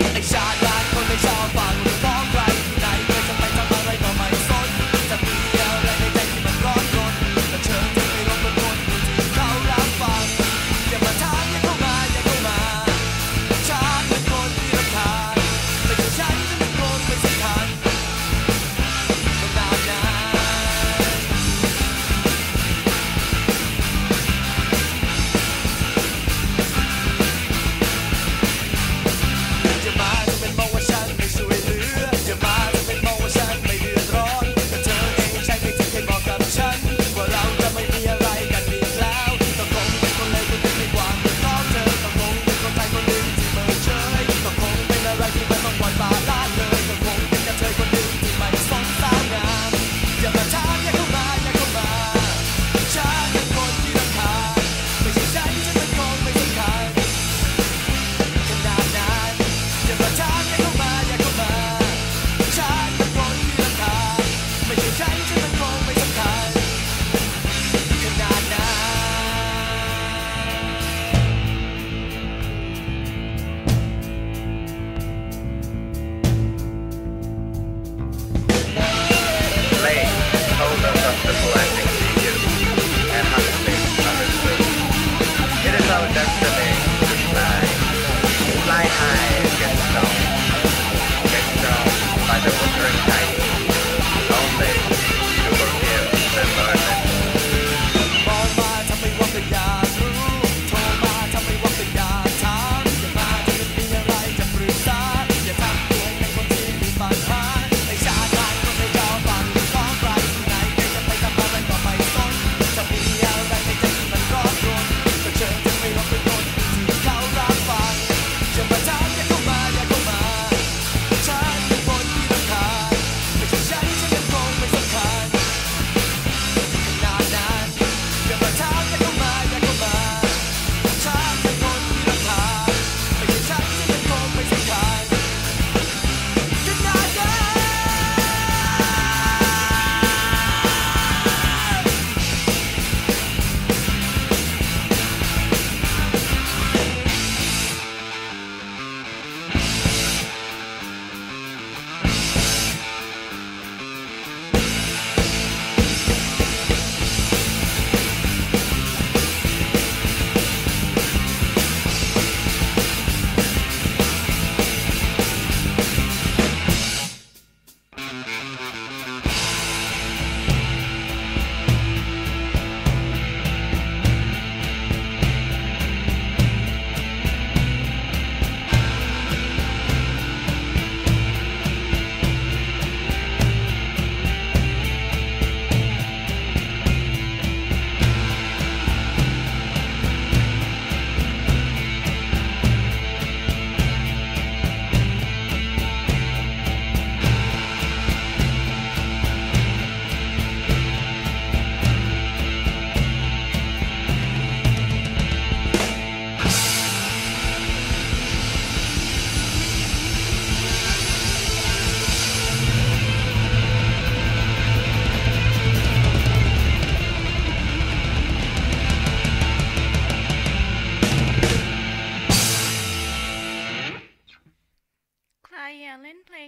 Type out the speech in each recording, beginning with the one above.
Exotic.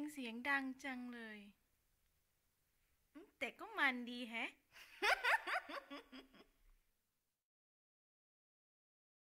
งเสียงดังจังเลย แต่ก็มันดีแฮะ